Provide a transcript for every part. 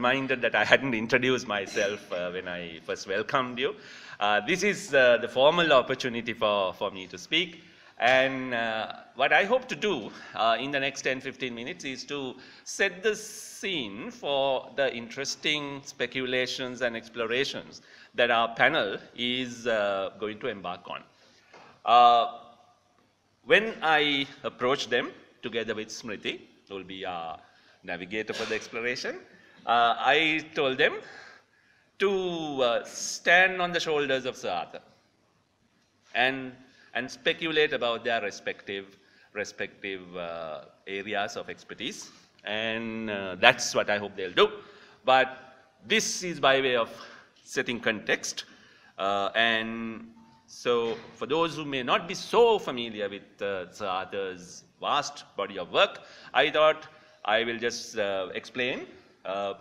Reminded that I hadn't introduced myself uh, when I first welcomed you. Uh, this is uh, the formal opportunity for, for me to speak. And uh, what I hope to do uh, in the next 10 15 minutes is to set the scene for the interesting speculations and explorations that our panel is going to embark on. When I approached them together with Smriti, who will be our navigator for the exploration, uh, I told them to uh, stand on the shoulders of Sir Arthur and and speculate about their respective, respective uh, areas of expertise. And uh, that's what I hope they'll do. But this is by way of setting context. Uh, and so for those who may not be so familiar with uh, Sir Arthur's vast body of work, I thought I will just uh, explain uh,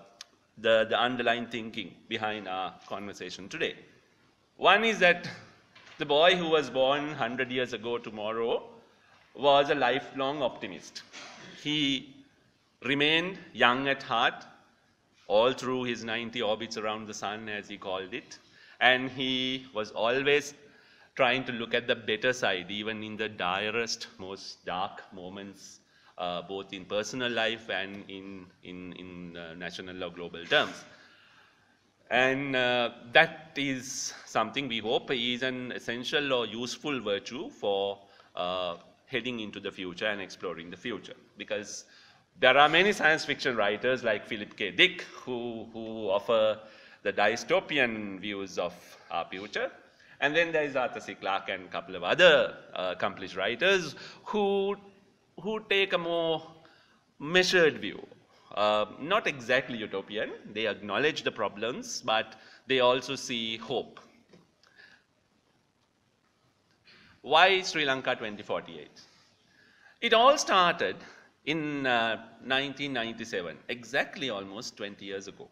the, the underlying thinking behind our conversation today. One is that the boy who was born 100 years ago tomorrow was a lifelong optimist. He remained young at heart all through his 90 orbits around the sun, as he called it. And he was always trying to look at the better side, even in the direst, most dark moments, uh, both in personal life and in, in, in uh, national or global terms. And uh, that is something we hope is an essential or useful virtue for uh, heading into the future and exploring the future. Because there are many science fiction writers like Philip K. Dick who, who offer the dystopian views of our future. And then there is Arthur C. Clarke and a couple of other uh, accomplished writers who, who take a more measured view uh, not exactly utopian. They acknowledge the problems, but they also see hope. Why Sri Lanka 2048? It all started in uh, 1997, exactly almost 20 years ago,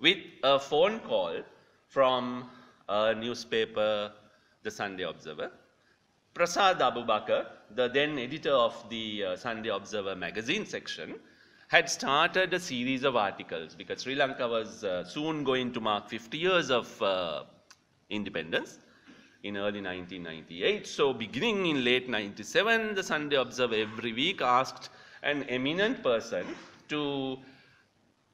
with a phone call from a newspaper, the Sunday Observer. Prasad Abubakar, the then editor of the uh, Sunday Observer magazine section, had started a series of articles because Sri Lanka was uh, soon going to mark 50 years of uh, independence in early 1998. So beginning in late 97, the Sunday Observer every week asked an eminent person to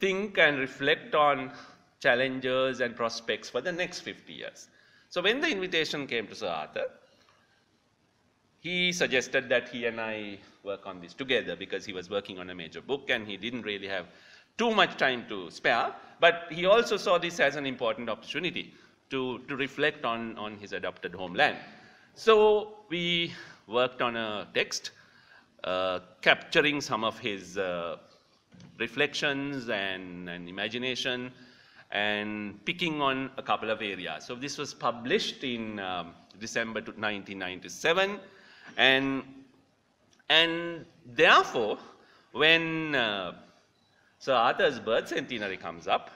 think and reflect on challenges and prospects for the next 50 years. So when the invitation came to Sir Arthur, he suggested that he and I work on this together because he was working on a major book and he didn't really have too much time to spare. But he also saw this as an important opportunity to, to reflect on, on his adopted homeland. So we worked on a text uh, capturing some of his uh, reflections and, and imagination and picking on a couple of areas. So this was published in um, December 1997 and, and therefore, when uh, Sir Arthur's birth centenary comes up,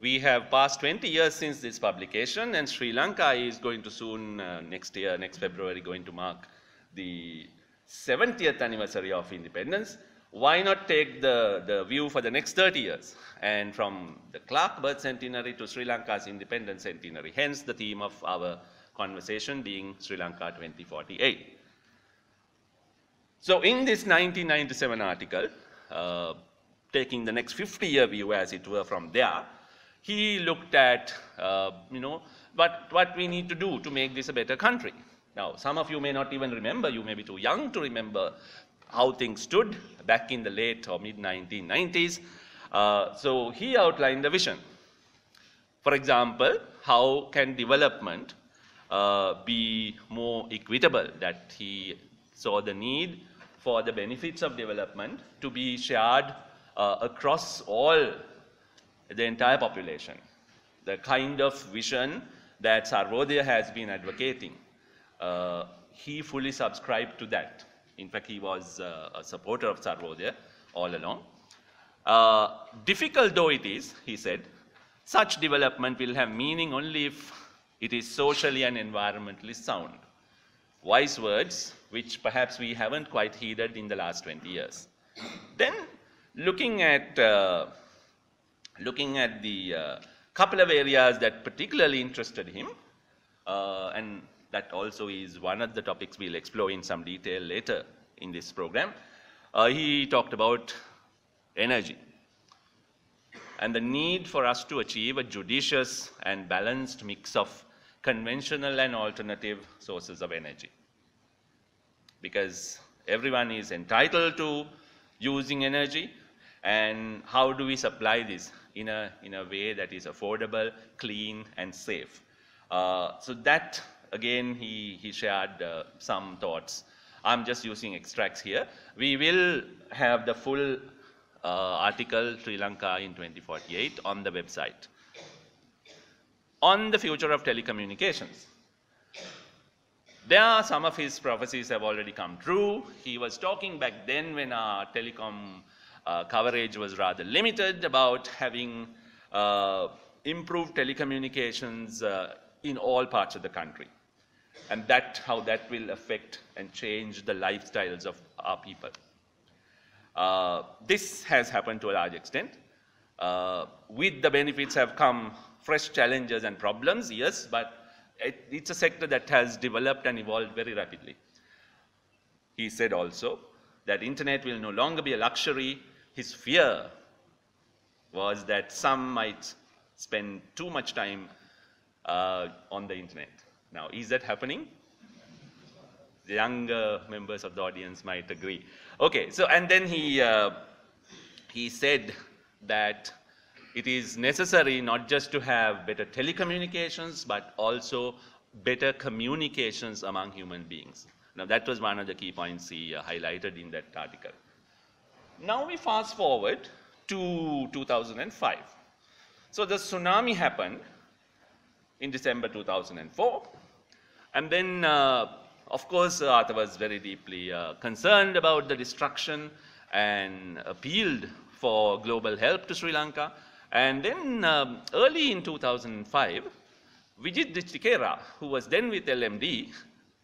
we have passed 20 years since this publication, and Sri Lanka is going to soon, uh, next year, next February, going to mark the 70th anniversary of independence. Why not take the, the view for the next 30 years? And from the Clarke birth centenary to Sri Lanka's independence centenary, hence the theme of our conversation being Sri Lanka 2048. So in this 1997 article, uh, taking the next 50 year view as it were from there, he looked at, uh, you know, what, what we need to do to make this a better country. Now, some of you may not even remember, you may be too young to remember how things stood back in the late or mid 1990s. Uh, so he outlined the vision. For example, how can development uh, be more equitable? That he saw the need for the benefits of development to be shared uh, across all the entire population. The kind of vision that Sarvodaya has been advocating, uh, he fully subscribed to that. In fact, he was uh, a supporter of Sarvodaya all along. Uh, difficult though it is, he said, such development will have meaning only if it is socially and environmentally sound. Wise words, which perhaps we haven't quite heeded in the last 20 years. Then, looking at uh, looking at the uh, couple of areas that particularly interested him, uh, and that also is one of the topics we'll explore in some detail later in this program. Uh, he talked about energy and the need for us to achieve a judicious and balanced mix of conventional and alternative sources of energy. Because everyone is entitled to using energy, and how do we supply this in a, in a way that is affordable, clean, and safe? Uh, so that, again, he, he shared uh, some thoughts. I'm just using extracts here. We will have the full uh, article Sri Lanka in 2048 on the website. On the future of telecommunications. There are some of his prophecies have already come true. He was talking back then when our telecom uh, coverage was rather limited about having uh, improved telecommunications uh, in all parts of the country. And that, how that will affect and change the lifestyles of our people. Uh, this has happened to a large extent. Uh, with the benefits have come fresh challenges and problems, yes, but it, it's a sector that has developed and evolved very rapidly. He said also that internet will no longer be a luxury. His fear was that some might spend too much time uh, on the internet. Now, is that happening? The younger members of the audience might agree. Okay, so and then he uh, he said that it is necessary not just to have better telecommunications, but also better communications among human beings. Now, that was one of the key points he uh, highlighted in that article. Now, we fast forward to 2005. So, the tsunami happened in December 2004. And then, uh, of course, Arthur was very deeply uh, concerned about the destruction and appealed for global help to Sri Lanka. And then um, early in 2005, Vijit Tikera, who was then with LMD,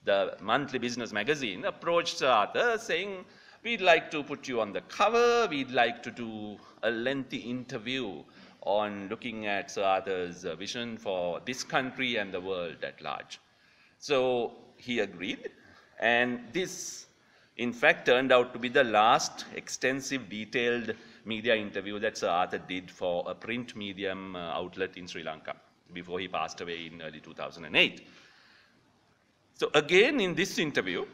the monthly business magazine, approached Sir Arthur saying, we'd like to put you on the cover, we'd like to do a lengthy interview on looking at Sir Arthur's uh, vision for this country and the world at large. So he agreed, and this, in fact, turned out to be the last extensive, detailed media interview that Sir Arthur did for a print medium uh, outlet in Sri Lanka before he passed away in early 2008. So again, in this interview,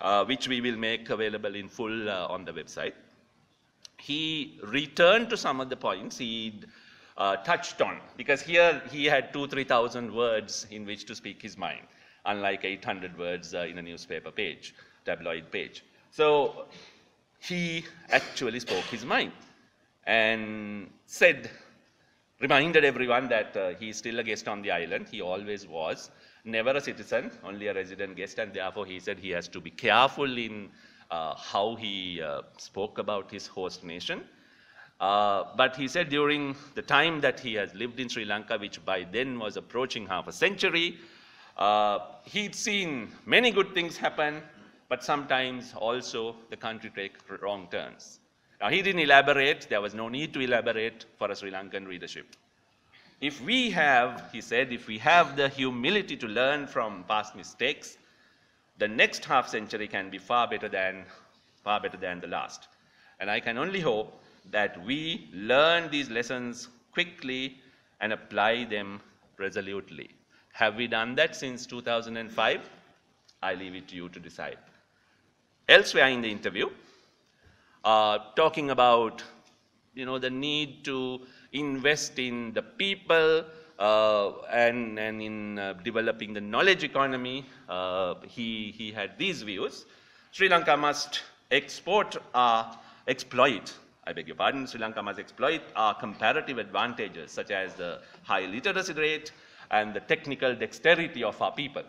uh, which we will make available in full uh, on the website, he returned to some of the points he uh, touched on, because here he had two, 3,000 words in which to speak his mind, unlike 800 words uh, in a newspaper page, tabloid page. So he actually spoke his mind and said, reminded everyone that uh, he is still a guest on the island. He always was, never a citizen, only a resident guest, and therefore he said he has to be careful in uh, how he uh, spoke about his host nation. Uh, but he said during the time that he has lived in Sri Lanka, which by then was approaching half a century, uh, he'd seen many good things happen, but sometimes also the country take wrong turns. Now, he didn't elaborate. There was no need to elaborate for a Sri Lankan readership. If we have, he said, if we have the humility to learn from past mistakes, the next half century can be far better than, far better than the last. And I can only hope that we learn these lessons quickly and apply them resolutely. Have we done that since 2005? I leave it to you to decide. Elsewhere in the interview, uh, talking about you know, the need to invest in the people uh, and, and in uh, developing the knowledge economy. Uh, he, he had these views. Sri Lanka must export, uh, exploit, I beg your pardon, Sri Lanka must exploit our comparative advantages such as the high literacy rate and the technical dexterity of our people.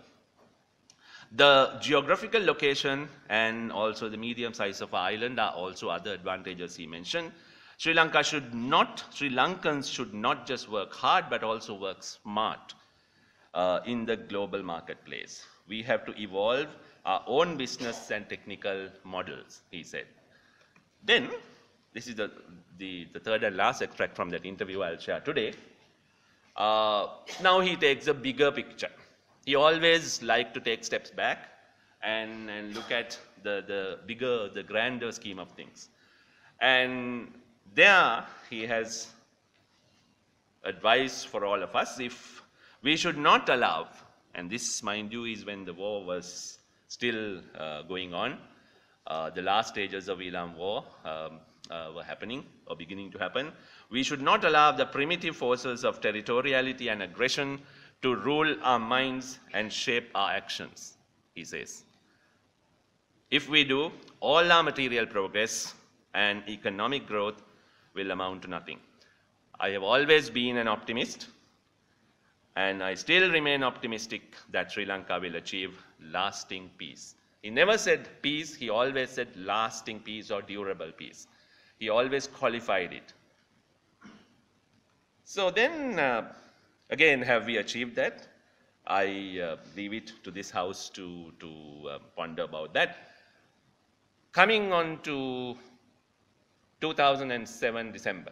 The geographical location and also the medium size of island are also other advantages he mentioned. Sri Lanka should not, Sri Lankans should not just work hard, but also work smart uh, in the global marketplace. We have to evolve our own business and technical models, he said. Then, this is the, the, the, third and last extract from that interview I'll share today. Uh, now he takes a bigger picture. He always liked to take steps back and, and look at the, the bigger, the grander scheme of things. And there he has advice for all of us if we should not allow, and this, mind you, is when the war was still uh, going on, uh, the last stages of Eelam War um, uh, were happening or beginning to happen. We should not allow the primitive forces of territoriality and aggression to rule our minds and shape our actions, he says. If we do, all our material progress and economic growth will amount to nothing. I have always been an optimist, and I still remain optimistic that Sri Lanka will achieve lasting peace. He never said peace, he always said lasting peace or durable peace. He always qualified it. So then, uh, again, have we achieved that? I uh, leave it to this house to, to uh, ponder about that. Coming on to 2007 December.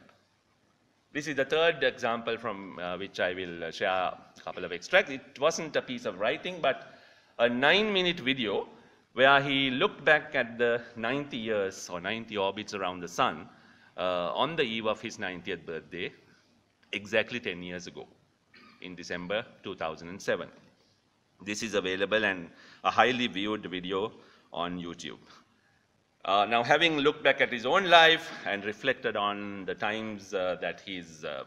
This is the third example from uh, which I will uh, share a couple of extracts. It wasn't a piece of writing, but a nine minute video where he looked back at the 90 years or 90 orbits around the sun uh, on the eve of his 90th birthday, exactly 10 years ago, in December 2007. This is available and a highly viewed video on YouTube. Uh, now, having looked back at his own life and reflected on the times uh, that he's uh,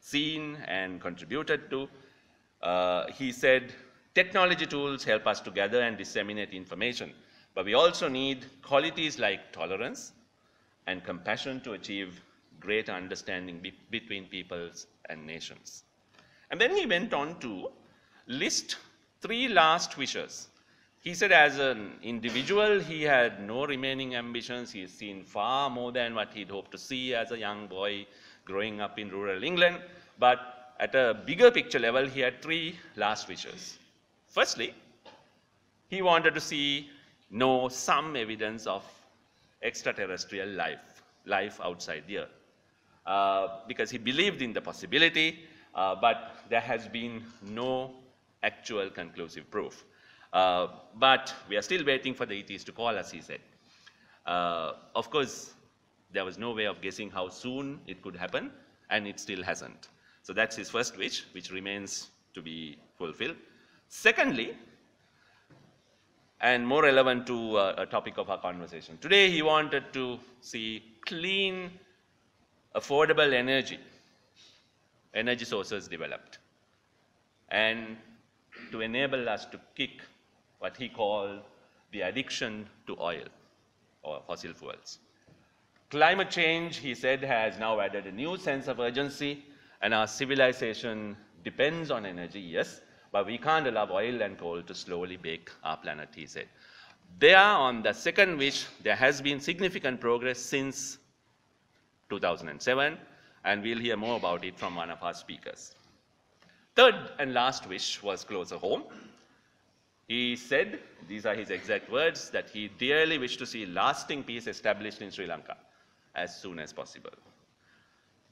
seen and contributed to, uh, he said, technology tools help us to gather and disseminate information, but we also need qualities like tolerance and compassion to achieve greater understanding be between peoples and nations. And then he went on to list three last wishes he said as an individual, he had no remaining ambitions. He has seen far more than what he'd hoped to see as a young boy growing up in rural England. But at a bigger picture level, he had three last wishes. Firstly, he wanted to see, know some evidence of extraterrestrial life, life outside the Earth. Uh, because he believed in the possibility, uh, but there has been no actual conclusive proof. Uh, but we are still waiting for the ETs to call us, he said. Uh, of course, there was no way of guessing how soon it could happen, and it still hasn't. So that's his first wish, which remains to be fulfilled. Secondly, and more relevant to uh, a topic of our conversation, today he wanted to see clean, affordable energy, energy sources developed, and to enable us to kick what he called the addiction to oil or fossil fuels. Climate change, he said, has now added a new sense of urgency, and our civilization depends on energy, yes, but we can't allow oil and coal to slowly bake our planet, he said. There, on the second wish, there has been significant progress since 2007, and we'll hear more about it from one of our speakers. Third and last wish was closer home. He said, these are his exact words, that he dearly wished to see lasting peace established in Sri Lanka as soon as possible.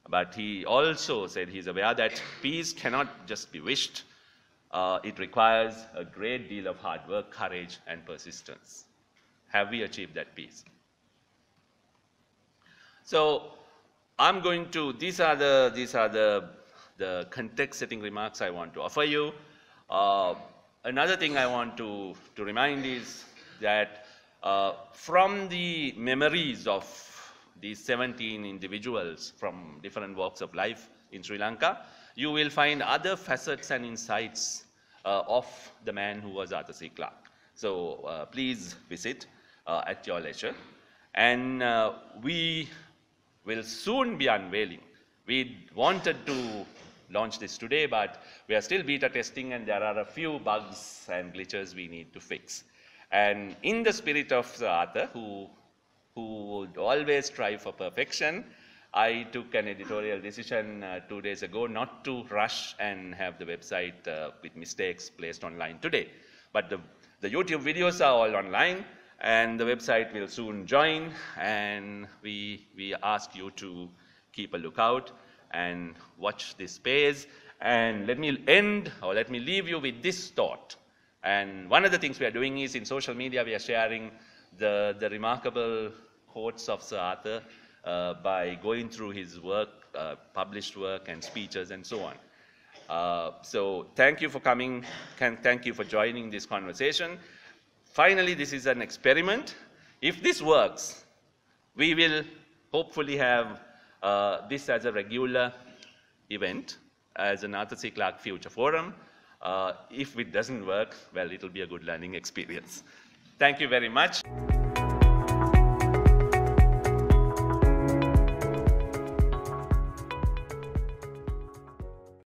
But he also said he's aware that peace cannot just be wished. Uh, it requires a great deal of hard work, courage, and persistence. Have we achieved that peace? So I'm going to, these are the, these are the, the context setting remarks I want to offer you. Uh, another thing I want to, to remind is that uh, from the memories of these 17 individuals from different walks of life in Sri Lanka, you will find other facets and insights uh, of the man who was Arthur C. Clarke. So uh, please visit uh, at your leisure. And uh, we will soon be unveiling. We wanted to launch this today, but we are still beta testing and there are a few bugs and glitches we need to fix. And in the spirit of Sir who, who would always strive for perfection, I took an editorial decision uh, two days ago not to rush and have the website uh, with mistakes placed online today. But the, the YouTube videos are all online and the website will soon join, and we, we ask you to keep a lookout and watch this page. And let me end, or let me leave you with this thought. And one of the things we are doing is in social media, we are sharing the, the remarkable quotes of Sir Arthur uh, by going through his work, uh, published work, and speeches, and so on. Uh, so thank you for coming. Can, thank you for joining this conversation. Finally, this is an experiment. If this works, we will hopefully have uh, this as a regular event as an Arthur C. Clarke Future Forum. Uh, if it doesn't work, well, it'll be a good learning experience. Thank you very much.